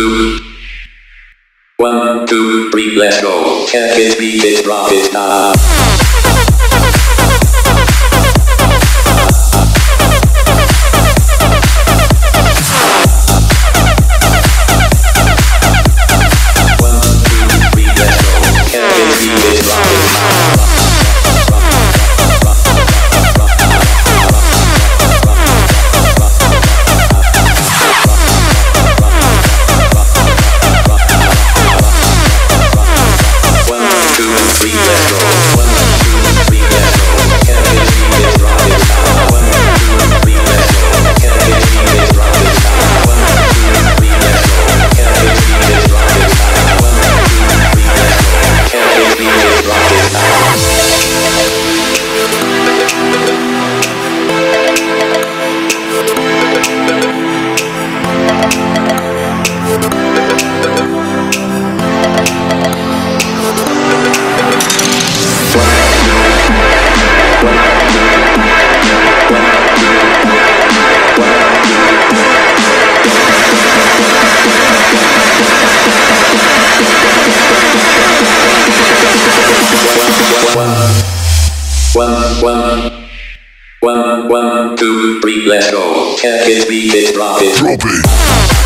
two. One, two, three, let's go. Can't it, beat this rocket it, ah. One, one, one, two, three, let's go. Check it, beat it, drop it. Drop it.